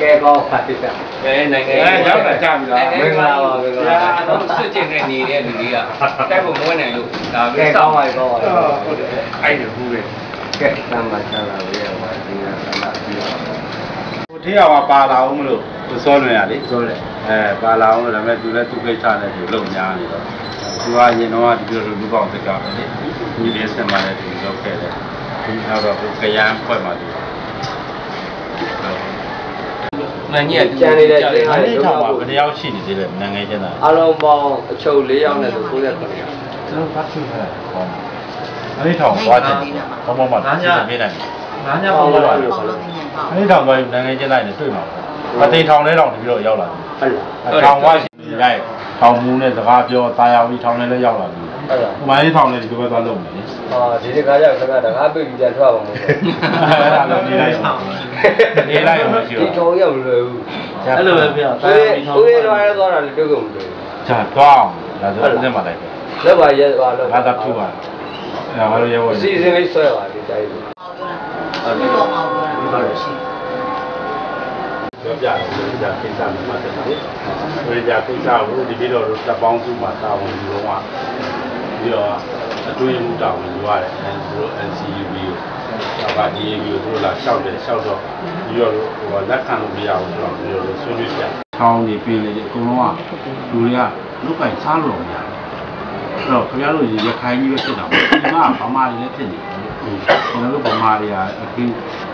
ကဲကောင်းပါတိတာအဲနိုင်ငံအဲရောက်တာကြာပြီလားမင်္ဂလာပါမင်္ဂလာပါတော့စစ်ကျင်နေနေတဲ့လူတွေကတိုက်ဖို့မဝင်နိုင်လို့ဒါကဲပြီးကောစောင်းင့်ပါကောင်းပါဟုတ်တယ်အဲ့ဒါဘူးလေကဲသမ်းပါချလာဝေးရပါဒီကသမ်းပါပြီးတော့ဟိုထေးရပါပါလာအောင်မလို့သူစောလွင်ရလေဆိုလေအဲပါလာအောင်ဒါပေမဲ့သူလည်းသူကိစ္စနဲ့သူလုံညာနေတော့သူကရင်တော့ဒီလိုလိုလူပေါင်းတကပဲလေဒီလေးဆက်မှလည်းသူလုပ်ခဲ့တယ်ဒီနောက်တော့သူကရန်ဖွဲ့မှသူ မှန်ကြီးကကျန်နေတဲ့ကျင်းအဲ့ရဒီတဲ့ထောတော့င်မှာဘယ်တယောက်ရှိနေသေးလဲနိုင်ငံချင်းသားအလုံးပေါင်းအချုပ်၄ယောက်နဲ့ဆို98ယောက်ကျွန်တော်ဖတ်ချင်တယ်ဟောအဲ့ဒီထောင်သွားချင်ဘောဘောမှာသိနေပေးနိုင်တယ်ငါးညပေါပုံင်းလို့လို့ပါလို့လို့အဲ့ဒီထောင်သွားရင်နိုင်ငံချင်းသားနဲ့တွေ့မှာမသိထောင်ထဲတောင်တပြီးတော့ရောက်လာတယ်အဲ့ဒါထောင်ဝရှိနေရိုက်ထောင်မူနဲ့စကားပြောတာယာဝီထောင်ထဲလည်းရောက်လာ ပြီအဲ့ဒါ။ဟိုမှာလေးထောင်လည်းဒီလိုပဲသွားလုပ်မယ်လေအာဒီတခါကျတော့တခါပိတ်ပြီးပြန်ထွက်ပါမယ်။အဲ့ဒါလည်းနေလိုက်အောင်။နေလိုက်အောင်မရှိဒီတော့ထောင်ရောက်လွယ်ဘူး။အဲ့လိုပဲပြောဦးရေဦးရေတော့ရဲသွားတာလည်းတွေ့ကုန်မတွေ့။ဂျာတော့အောင်။ဒါဆိုဦးစင်မလိုက်ပဲဘူးလက်ပါရဲပါလို့။ငါသာထူပါ။အဲ့ဒါဘာလို့ရဲဘော်စီစဉ်လေးဆွဲပါဒီတိုင်းလို့ဟုတ်တယ်ဟုတ်တယ်ရှိပြောပြတယ်ဝိညာဉ်ကိစ္စမှာတက်တယ်။ဝိညာဉ်ကိစ္စကိုဒီပြီးတော့တပ်ပေါင်းစုမှာတာဝန်ယူတော့ ပြီးတော့အတွင်းမှုတာဝန်ယူရတယ်။အဲဒီလို NCUB ကိုတော့ဗာ DAB ကိုသူတို့လာလျှောက်တယ်လျှောက်တော့ပြီးတော့ဟိုလက်ခံလို့မရဘူးဆိုတော့ပြီးတော့ဆွေးနွေးပြ။ထောင်းနေပြင်လေအကုန်လုံးကလူတွေကလုတ်ကင်စားလို့မရဘူး။အဲ့တော့ခင်ဗျားတို့ရခိုင်ကြီးပဲဖြစ်တာပေါ့။ဒီမှာဗမာတွေလည်းဖြစ်နေတယ်။ကျွန်တော်တို့ဗမာတွေကအခု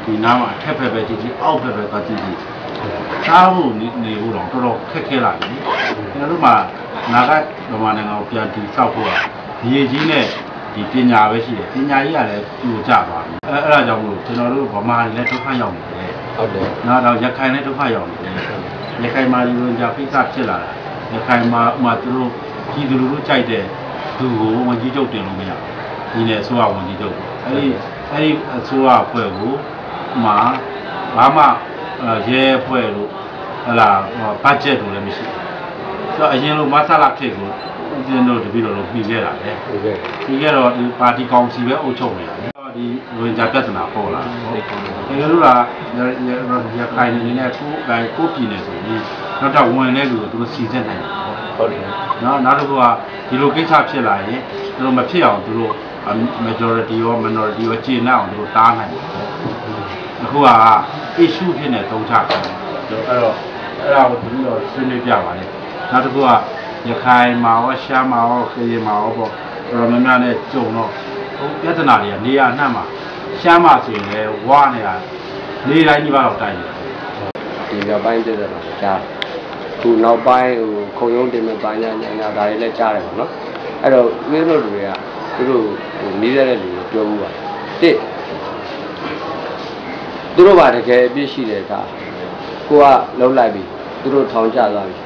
ဒီနားမှာအထက်ဖက်ပဲကြည့်ကြည့်အောက်ဖက်ပဲသွားကြည့်ကြည့်စားဖို့နေနေဖို့တော့တော်တော်ခက်ခဲလာပြီ။ကျွန်တော်တို့မှာနာဂတ်ဗမာနိုင်ငံကိုပြန်တည်ဆောက်ဖို့က ဒီကြီးနဲ့ဒီပညာပဲရှိတယ်။ပညာကြီးကလည်းပြိုကျသွားပြီ။အဲအဲ့ဒါကြောင့်မလို့ကျွန်တော်တို့ဗမာတွေလည်းဒုက္ခရောက်နေတယ်။ဟုတ်တယ်နောက်တော့ရခိုင်လည်းဒုက္ခရောက်နေတယ်ရခိုင်မှာဒီလိုကြာဖိစဖြစ်လာတာရခိုင်မှာဥမာသူတို့ကြီးသူတို့ကြိုက်တဲ့သူကိုဝန်ကြီးချုပ်တင်လို့မရဘူးဒီနဲ့အစိုးရဝန်ကြီးချုပ်အဲ့ဒီအဲ့ဒီအစိုးရအဖွဲ့ကိုဥမာဘာမှရဲအဖွဲ့လို့ဟလာဘတ်ဂျက်တို့လည်းမရှိဘူးဆိုတော့အရင်လိုမဆလာခေတ်ကို ဦးဇင်းတို့တပည့်တော်တို့ပြီးခဲ့တာလေဟုတ်ကဲ့ပြီးခဲ့တော့ဒီပါတီကောင်စီပဲအုပ်ချုပ်နေတာလေဒီဝင်ကြပြဿနာပေါ်လာတယ်တကယ်လို့လားရခိုင်နေနဲ့ကိုယ်ကိုယ်ကိုပြည်နေဆိုပြီးနောက်တော့ဝင်တဲ့လူကိုသူတို့စီစစ်နိုင်တယ်ဟုတ်တယ်နော်နောက်တစ်ခုကဒီလိုကိစ္စဖြစ်လာရင်သူတို့မဖြစ်အောင်သူတို့ majority ရော minority ရောကျေနပ်အောင်သူတို့တားနိုင်တယ်အခုက issue ဖြစ်နေတုံးချတယ်အဲ့တော့အဲ့ဒါကိုသူတို့ဆွေးနွေးပြပါလေနောက်တစ်ခုက ရခိုင်မှာရောရှားမှာရောခရီးမှာရောပေါ့တော်တော်များများနဲ့ကြုံတော့ပြဿနာတွေကနေရာနှံ့မှာရှားမှာဆိုရင်လည်းဝါနေတာနေတိုင်းကြီးပါတော့တိုင်းတယ်ဒီနောက်ပိုင်းပြည့်စုံတာကြားတယ်ခုနောက်ပိုင်းဟိုခုံရုံးတင်မဲ့ပိုင်းညာညာဒါတွေလည်းကြားတယ်ပေါ့နော်အဲ့တော့ဦးရင်းတို့လူတွေကသူတို့ဟိုနီးတဲ့လူတွေပြောဘူးပါတစ်သူတို့ဘာတကယ်အပြစ်ရှိတယ်ကကိုကလုံးလိုက်ပြီသူတို့ထောင်ကျသွားပြီ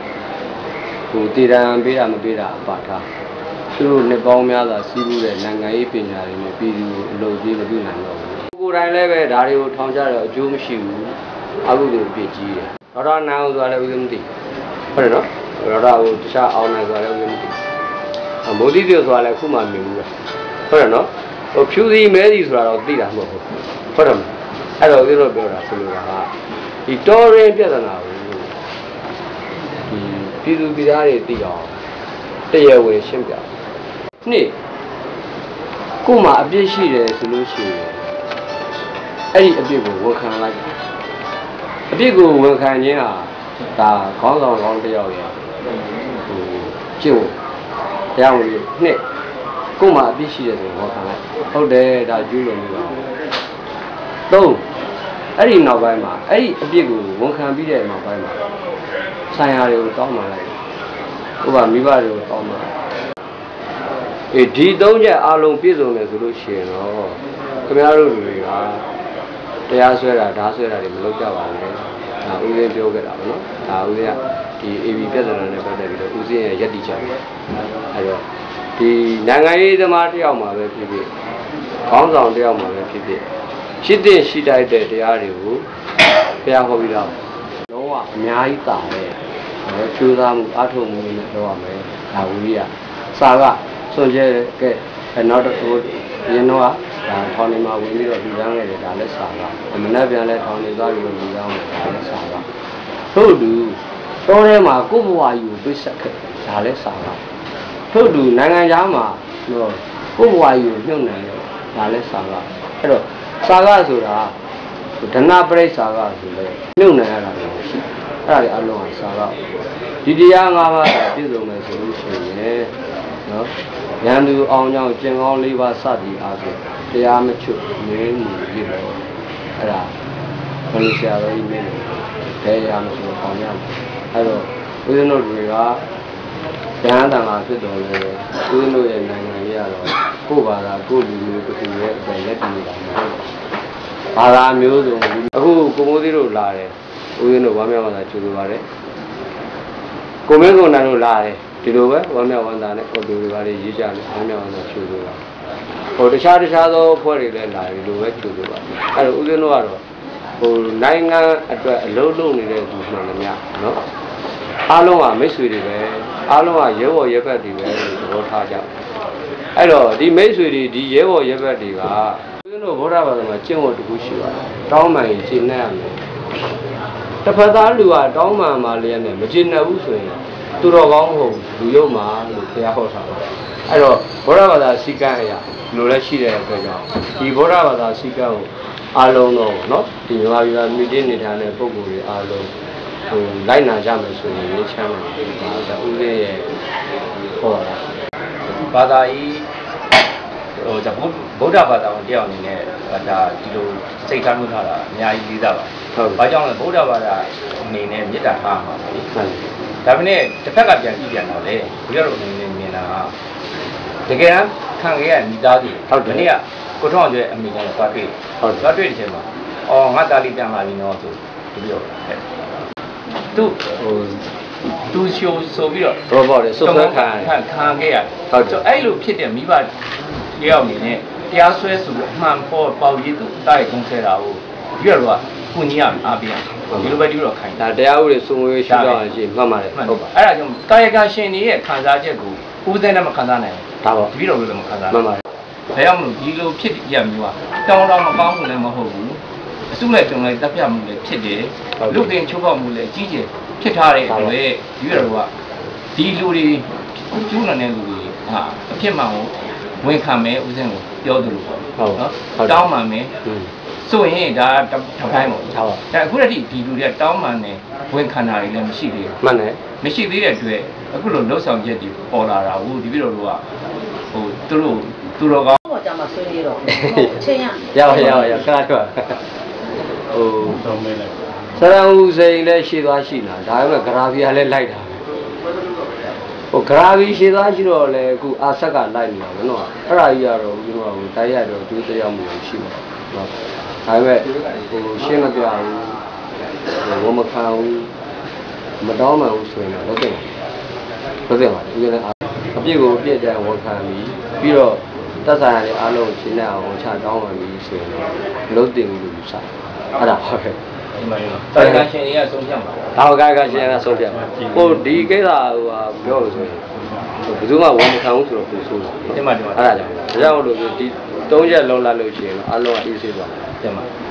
ဟိုတည်တံပေးတာမပေးတာအပါထားသူတို့နှစ်ပေါင်းများစွာစီးပူးတဲ့နိုင်ငံရေးပညာတွေနဲ့ပြည်သူကိုအလုပ်ကြီးမပြုနိုင်တော့ဘူးကိုယ်တိုင်လည်းပဲဒါတွေကိုထောင်ကျတော့အကျိုးမရှိဘူးအခုလိုပြစ်ကြီးတယ်ဒေါက်တာနိုင်အောင်ဆိုတာလည်းဦးသိမသိဟုတ်တယ်နော်ဒေါက်တာဟိုတခြားအောင်နိုင်ဆိုတာလည်းဦးသိမသိအမိုးသီးပြောဆိုတာလည်းခုမှမြင်ဘူးပဲဟုတ်တယ်နော်ဟိုဖြူစီမဲစီဆိုတာတော့သိတာမဟုတ်ဘူးဟုတ်တယ်မအဲ့တော့ဦးသိတော့ပြောတာဆိုလိုတာကဒီတော်ရင်ပြဿနာကိုဒီ ပြည်သူပြည်သားတွေသိအောင်တရားဝင်ရှင်းပြနှစ်ကို့မှာအပြစ်ရှိတယ်ဆိုလို့ရှိရင်အဲ့ဒီအပြစ်ကိုဝန်ခံလိုက်အပြစ်ကိုဝန်ခံခြင်းဟာဒါခေါင်းဆောင်ကောင်းတစ်ယောက်ရဲ့ဟိုကျင့်ဝတ်တရားဝင်နှစ်ကို့မှာအပြစ်ရှိတယ်ဆိုရင်ဝန်ခံလိုက်ဟုတ်တယ်ဒါကျူးလွန်နေတာသုံးအဲ့ဒီနောက်ပိုင်းမှာအဲ့ဒီအပြစ်ကိုဝန်ခံပြီးတဲ့နောက်ပိုင်းမှာ ဆိုင်ရာတွေကိုတောင်းပန်လိုက်ဥပမာမိဘတွေကိုတောင်းပန်လိုက်အေးဒီသုံးချက်အလုံးပြည့်စုံတယ်ဆိုလို့ရှိရင်တော့ခင်ဗျားတို့လူတွေကတရားဆွဲတာဓာတ်ဆွဲတာတွေမလုပ်ကြပါနဲ့ဒါဦးစင်းပြောခဲ့တာပေါ့နော်ဒါဦးစင်းကဒီ AB ပြဿနာနဲ့ပတ်သက်ပြီးတော့ဦးစင်းရဲ့ယက်တိချက်ပဲအဲတော့ဒီနိုင်ငံရေးသမားတယောက်မှာပဲဖြစ်ဖြစ်ခေါင်းဆောင်တယောက်မှာပဲဖြစ်ဖြစ်ရှိတဲ့ရှိတိုက်တဲ့တရားတွေကိုဘုရားဟောပြီးတော့လုံးဝအများကြီးတာတယ်အဲ ကျိုးသားမှုအထုံမှုနဲ့တော့ရမယ်ဒါဝိရိယစာကစွန့်ကြဲကဲအဲနောက်တစ်ခုရင်းတော့ဒါထောင်နေမှာဝင်ပြီးတော့လူတန်းခဲ့တယ်ဒါလည်းစာကမနေ့ပြန်လဲထောင်နေသွားပြီးတော့လူတန်းခဲ့ဒါလည်းစာကထို့တူတောထဲမှာကိုယ့်ဘဝကြီးကိုပြစ်ဆက်ခဲ့ဒါလည်းစာကထို့တူနိုင်ငံသားမှာတော့ကိုယ့်ဘဝကြီးကိုညှို့နှံတယ်ဒါလည်းစာကအဲ့တော့စာကဆိုတာဒနာပရိစ္ဆာကဆိုလဲညှို့နှံရတာလည်းရှိ အဲ့ဒါတွေအလုံးကစာကဒီတရား၅ပါးကပြည့်စုံမယ်ဆိုလို့ရှိရင်နော်ရန်သူအောင်ကြောင့်ကျင်ကောင်း၄ပါးစသည်အားဖြင့်တရားမချွတ်ငင်းမှုပြည့်တော့အဲ့ဒါဘယ်လိုဆရာတော်ကြီးမင်းလဲဘယ်ရမဆိုအောင်ရမယ်အဲ့တော့ဦးဇင်းတို့တွေကတရားတန်ခါဖြစ်တော်လဲဦးဇင်းတို့ရဲ့နိုင်ငံကြီးကတော့ကိုယ့်ဘာသာကိုယ့်လူမျိုးတစ်ခုရဲ့အတိုင်းလက်တည်နေတာမဟုတ်ဘူးဘာသာမျိုးစုံအခုကိုမိုးသေးတို့လာတယ် ဦးဇင်းတို့ဝမ်းမြောက်တာကျူလိုပါတယ်ကိုမင်းကုန်တန်တို့လာတယ်ဒီလိုပဲဝမ်းမြောက်ဝမ်းသာနဲ့အော်တိုတွေပါလေရေးကြတယ်ဝမ်းမြောက်ဝမ်းသာကျူလိုပါဟိုတခြားတခြားသောအဖွဲ့တွေလည်းလာပြီလိုပဲကျူလိုပါအဲ့တော့ဦးဇင်းတို့ကတော့ဟိုနိုင်ငံအတွက်အလုပ်လုပ်နေတဲ့သူမှန်တယ်များနော်အားလုံးကမိတ်ဆွေတွေပဲအားလုံးကရဲဘော်ရဲဘက်တွေပဲလို့သဘောထားကြအဲ့တော့ဒီမိတ်ဆွေတွေဒီရဲဘော်ရဲဘက်တွေကဦးဇင်းတို့ဗုဒ္ဓဘာသာမှာကျင့်ဝတ်တစ်ခုရှိပါတယ်တောင်းပန်ရင်ရှင်းနေရမယ် တစ်ဖက်သားလူကတောင်းပန်မှလည်းနဲ့မကျင့်နိုင်ဘူးဆိုရင်သူတော်ကောင်းမဟုတ်ဘူးလူယုံမှာလို့ဘုရားဟောထားပါတယ်အဲ့တော့ဗုဒ္ဓဘာသာစီကံအရာဒီလိုလည်းရှိတဲ့အတွက်ကြောင့်ဒီဗုဒ္ဓဘာသာစီကံကိုအားလုံးတော့ဗောနော်ဒီမြန်မာပြည်မှာမြင့်တင်နေထိုင်တဲ့ပုဂ္ဂိုလ်တွေအားလုံးဟိုလိုက်နာကြမယ်ဆိုရင်ရေးချမ်းတယ်ဒါဒါဥပဒေရဲ့ဟောတာဘာသာရေး ဟိုဒါဗုဒ္ဓဗုဒ္ဓဘာသာဝင်တယောက်အနေနဲ့ဒါဒီလိုစိတ်ထားမှုထားတာအများကြီးလေးစားပါဟုတ်ဘာကြောင့်လဲဗုဒ္ဓဘာသာအနေနဲ့မေတ္တာထားမှာလေဟုတ်ဒါပေမဲ့တစ်ဖက်ကပြန်ကြည့်ပြန်တော့လေဘုရားတော်အနေနဲ့မြင်တာကတကယ်တမ်းခံခဲ့ရမိသားစုဟုတ်တယ်ဒီနေ့ကကိုထောင်းကျွဲအမိနဲ့သွားတွေ့ဟုတ်တယ်သွားတွေ့တဲ့အချိန်မှာအော်ငါတာလီပြန်လာပြီနော်ဆိုဒီလိုတဲ့သူဟိုသူရှိုးဆိုပြီးတော့ဘောဘောလေစွတ်ဆွဲခံရခံတယ်ခံခဲ့ရတယ်ဟုတ်တယ်အဲ့လိုဖြစ်တဲ့မိဘ တယောက်အနေနဲ့တရားစွဲဆိုပြီးအမှန်ပေါ်ပေါရည်သူတိုက်ကုန်းဆဲတာကိုဒီကတော့ကုညီရအားပြရဒီလိုပဲဒီလိုခိုင်းတာဒါတရားဥပဒေစိုးမိုးရေးရှိတော့ရှိမှတ်ပါတယ်မှန်ဟုတ်ပါပါအဲ့ဒါကြောင့်ကာယကရှင်တွေရဲ့ခံစားချက်ကိုဦးစဲနဲ့မခံစားနိုင်ဒါပေါ့ဘူးတပည့်တော်လည်းမခံစားမှနိုင်န်ပါတယ်ဒါကြောင့်မလို့ဒီလိုဖြစ်ရမျိုးကတောင်းတောင်းမကောင်းမှုလည်းမဟုတ်ဘူးအစုလိုက်တုံလိုက်တပ်ပြမှုလည်းဖြစ်တယ်လူတင်ချုပ်ပေါက်မှုလည်းကြီးကျယ်ဖြစ်ထားတဲ့အတွက်ဒီလိုကဒီလူတွေကျူးလွန်တဲ့လူတွေဟာအဖြစ်မှန်ကို ဝန်ခံမယ်ဦးစင်းကိုပြောသလိုပေါ့နော်တောင်းမှမယ်อืมဆိုရင်ဒါတစ်ပိုင်းပေါ့ဟုတ်ပါဒါအခုတည်းဒီလူတွေကတောင်းမှန်တယ်ဝန်ခံတာတွေလည်းမရှိသေးဘူးမှန်တယ်မရှိသေးတဲ့အတွက်အခုလိုလှုပ်ဆောင်ချက်တွေပေါ်လာတာဟုတ်ဒီပြတော်တို့ကဟိုသူတို့သူတော်ကောင်းတော့ကြာမှဆွေးနွေးတော့အချိန်ရရပါရပါရခဏတော့ဟိုသုံးမင်းလိုက်စရံဦးစိန်လည်းရှိသွားရှိလာဒါပေမဲ့ဂရာဖီကလည်းလိုက်တာ ဟိုဂရာဖီရှိသွားရှိတော့လေအခုအာဆက်ကလိုက်နေတာဘယ်တော့အဲ့ဒါကြီးကတော့ဦးကျွန်တော်ဟိုတိုက်ရတော့သူတရားမှုရှိပါတော့ဒါပေမဲ့ဟိုရှင်းမပြဘူးဟိုဝမခံဘူးမတောင်းမှဘူးဆိုရင်တော့လုပ်တယ်လုပ်တယ်ပါဒီကနေ့အပြစ်ကိုအပြစ်တည်းဝန်ခံပြီးပြီးတော့တက်ဆိုင်ရတဲ့အားလုံးရှင်းနေအောင်ချတောင်းမှပြီးဆိုရင်လုံးတင်လို့ယူစားအဲ့ဒါဟုတ်ကဲ့ ဒီမှာရောတာကရှင်တွေကဆုံးဖြတ်မှာ။ဒါကကရှင်းရတာဆုံးပြတ်။ဟိုဒီကိစ္စဟိုဟာပြောလို့ဆိုရင်ဘယ်သူမှဝန်မခံဘူးဆိုတော့သူဆိုးတာနော်ဒီမှာဒီမှာအဲ့ဒါကြောင့်ဒါကြောင့်လို့ဒီသုံးချက်လုံးလိုက်လို့ရှိရင်အလုံးကအေးဆေးသွားတယ်ဒီမှာ။